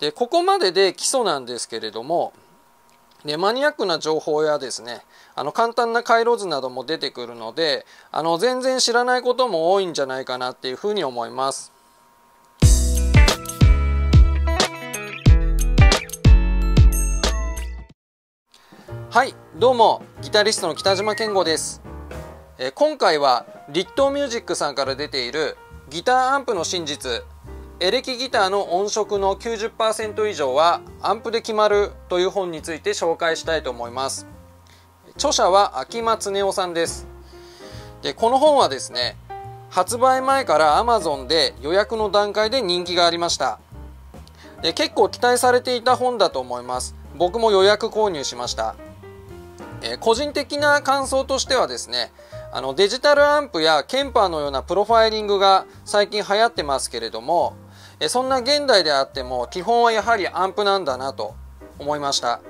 でここまでで基礎なんですけれどもでマニアックな情報やですねあの簡単な回路図なども出てくるのであの全然知らないことも多いんじゃないかなっていうふうに思います。はいどうもギタリストの北島健吾です、え今回はリットーミュージックさんから出ているギターアンプの真実エレキギターの音色の90%以上はアンプで決まるという本について紹介したいと思います。著者は秋松恒夫さんです。でこの本はですね発売前から Amazon で予約の段階で人気がありました。で結構期待されていた本だと思います。僕も予約購入しました。えー、個人的な感想としてはですねあのデジタルアンプやケンパーのようなプロファイリングが最近流行ってますけれども、そんな現代であっても基本はやはりアンプなんだなと思いました。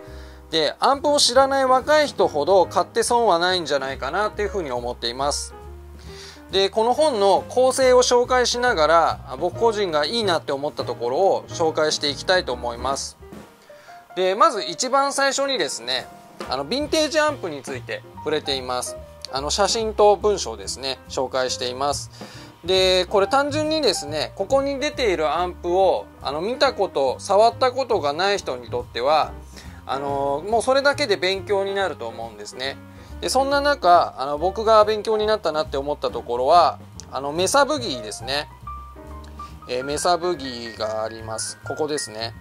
でアンプを知らない若い人ほど買って損はないんじゃないかなっていうふうに思っています。でこの本の構成を紹介しながら僕個人がいいなって思ったところを紹介していきたいと思います。でまず一番最初にですねあのヴィンテージアンプについて触れています。あの写真と文章ですね紹介しています。でこれ単純にですねここに出ているアンプをあの見たこと触ったことがない人にとってはあのもうそれだけで勉強になると思うんですね。でそんな中あの僕が勉強になったなって思ったところはあのメサブギーですね、えー、メサブギーがあります。ここですね。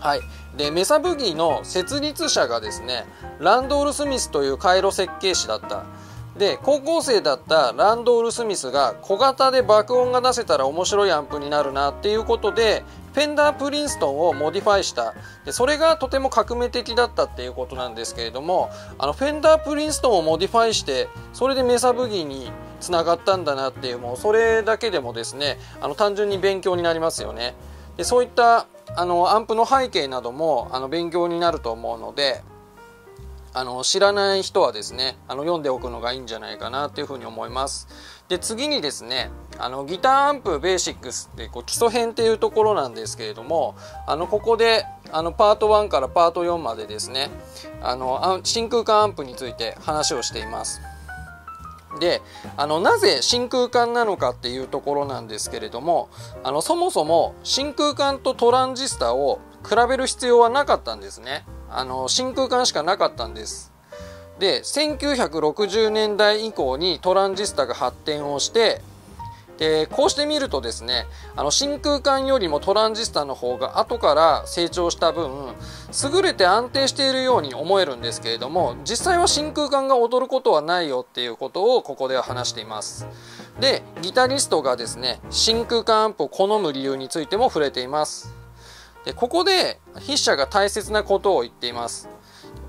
はい、でメサブギーの設立者がですねランドール・スミスという回路設計士だった。で高校生だったランドール・スミスが小型で爆音が出せたら面白いアンプになるなっていうことでフェンダー・プリンストンをモディファイした。でそれがとても革命的だったっていうことなんですけれどもあのフェンダー・プリンストンをモディファイしてそれでメサブギーにつながったんだなっていうもうそれだけでもですねあの単純に勉強になりますよね。でそういったあのアンプの背景などもあの勉強になると思うのであの知らない人はですねあの読んでおくのがいいんじゃないかなというふうに思います。で次にですねあのギターアンプベーシックスってこう基礎編っていうところなんですけれどもあのここであのパート1からパート4までですねあの真空管アンプについて話をしています。であのなぜ真空管なのかっていうところなんですけれどもあのそもそも真空管とトランジスタを比べる必要はなかったんですね。あの真空管しかなかったんです。で1960年代以降にトランジスタが発展をしてでこうして見るとですねあの真空管よりもトランジスタの方が後から成長した分優れて安定しているように思えるんですけれども実際は真空管が踊ることはないよっていうことをここでは話しています。でギタリストがですね真空管アンプを好む理由についても触れています。でここで筆者が大切なことを言っています。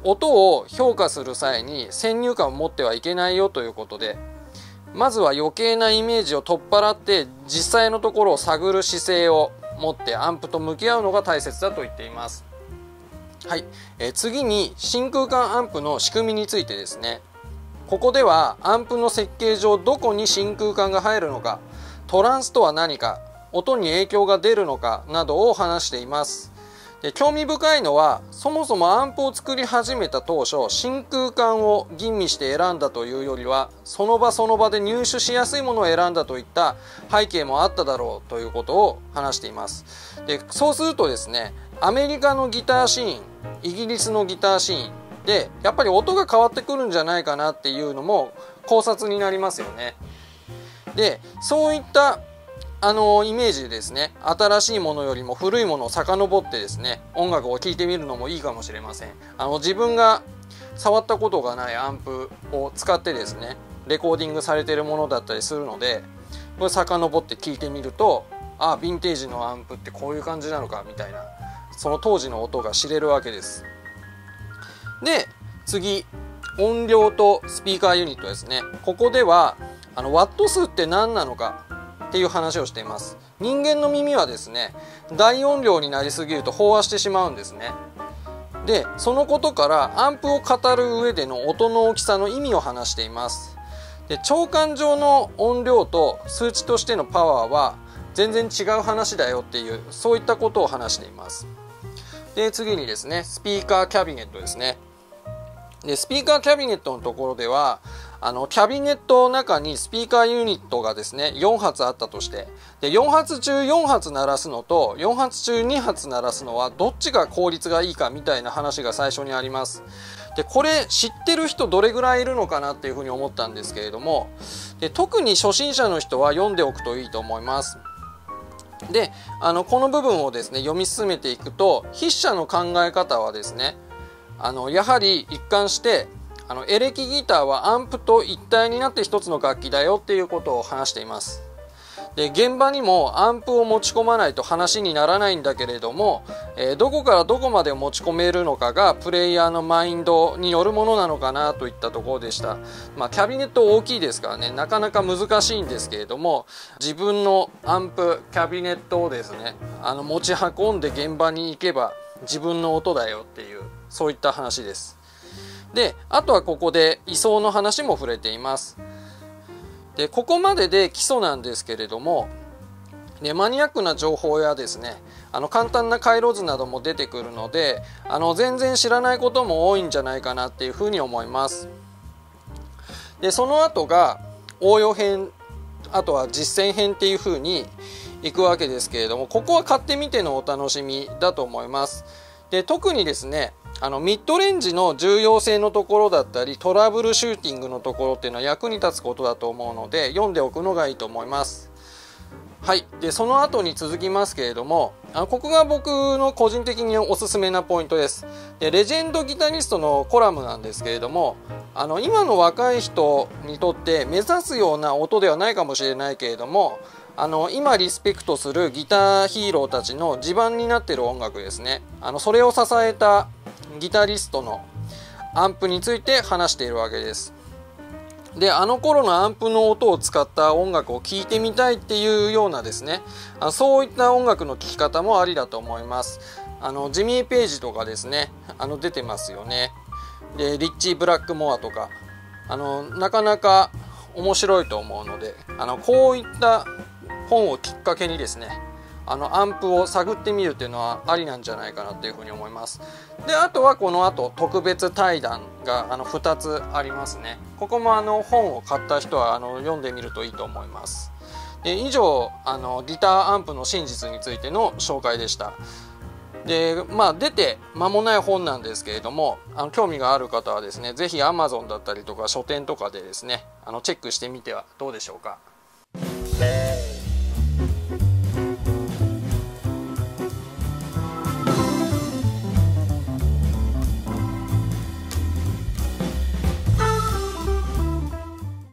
音を評価する際に先入観を持ってはいけないよということでまずは余計なイメージを取っ払って実際のところを探る姿勢を持ってアンプと向き合うのが大切だと言っています。はい、えー、次に真空管アンプの仕組みについてですね。ここではアンプの設計上どこに真空管が入るのかトランスとは何か音に影響が出るのかなどを話しています。で興味深いのはそもそもアンプを作り始めた当初真空管を吟味して選んだというよりはその場その場で入手しやすいものを選んだといった背景もあっただろうということを話しています。でそうするとですねアメリカのギターシーンイギリスのギターシーンでやっぱり音が変わってくるんじゃないかなっていうのも考察になりますよね。でそういったあのイメージでですね。新しいものよりも古いものを遡ってですね音楽を聴いてみるのもいいかもしれません。あの自分が触ったことがないアンプを使ってですねレコーディングされてるものだったりするのでこれ遡って聴いてみるとああヴィンテージのアンプってこういう感じなのかみたいなその当時の音が知れるわけです。で次音量とスピーカーユニットですね。ここではあのワット数って何なのかっていう話をしています。人間の耳はですね大音量になりすぎると飽和してしまうんですね。でそのことからアンプを語る上での音の大きさの意味を話しています。で長官上の音量と数値としてのパワーは全然違う話だよっていうそういったことを話しています。で次にですねスピーカーキャビネットですね。でスピーカーキャビネットのところではあのキャビネットの中にスピーカーユニットがですね4発あったとしてで4発中4発鳴らすのと4発中2発鳴らすのはどっちが効率がいいかみたいな話が最初にあります。でこれ知ってる人どれぐらいいるのかなっていうふうに思ったんですけれどもで特に初心者の人は読んでおくといいと思います。であのこの部分をですね読み進めていくと筆者の考え方はですねあのやはり一貫してあのエレキギターはアンプと一体になって一つの楽器だよっていうことを話しています。で現場にもアンプを持ち込まないと話にならないんだけれども、えー、どこからどこまで持ち込めるのかがプレイヤーのマインドによるものなのかなといったところでした、まあ、キャビネット大きいですからねなかなか難しいんですけれども自分のアンプキャビネットをですねあの持ち運んで現場に行けば自分の音だよっていうそういった話です。であとはここで位相の話も触れています。でここまでで基礎なんですけれどもでマニアックな情報やですねあの簡単な回路図なども出てくるのであの全然知らないことも多いんじゃないかなっていうふうに思います。でその後が応用編あとは実践編っていうふうにいくわけですけれどもここは買ってみてのお楽しみだと思います。で特にですねあのミッドレンジの重要性のところだったりトラブルシューティングのところっていうのは役に立つことだと思うので読んでおくのがいいと思います。はい。でその後に続きますけれどもあのここが僕の個人的におすすめなポイントです。でレジェンドギタリストのコラムなんですけれどもあの今の若い人にとって目指すような音ではないかもしれないけれどもあの今リスペクトするギターヒーローたちの地盤になってる音楽ですね。あのそれを支えたギタリストのアンプについて話しているわけです。であの頃のアンプの音を使った音楽を聴いてみたいっていうようなですねあそういった音楽の聴き方もありだと思います。あのジミー・ページとかですねあの出てますよね。でリッチー・ブラックモアとかあのなかなか面白いと思うのであのこういった本をきっかけにですねあのアンプを探ってみるっていうのはありなんじゃないかなっていうふうに思います。であとはこの後特別対談があの2つありますね。ここもあの本を買った人はあの読んでみるといいと思います。で以上あのギターアンプの真実についての紹介でした。でまあ出て間もない本なんですけれどもあの興味がある方はですね是非 Amazon だったりとか書店とかでですねあのチェックしてみてはどうでしょうか。